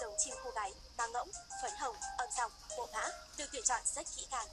giống chim cô gái, mang ngỗng, phấn hồng, âm dòng, bộ mã được tuyển chọn rất kỹ càng.